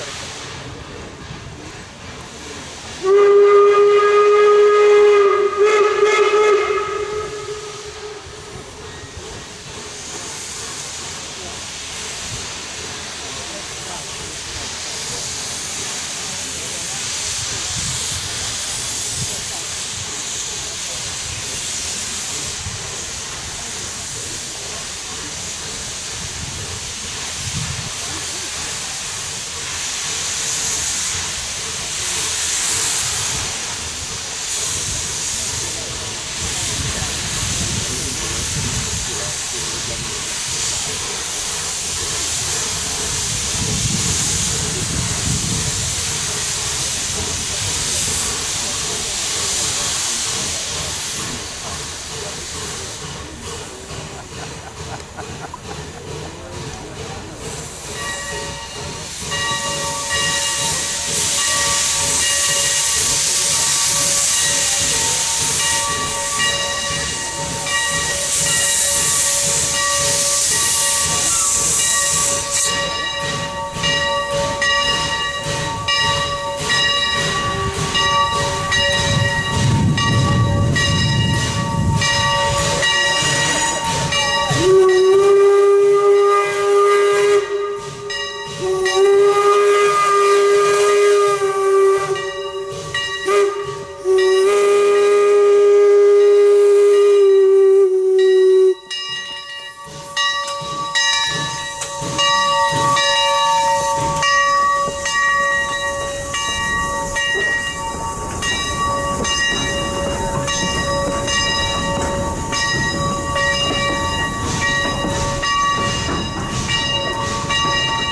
கிடைக்கும்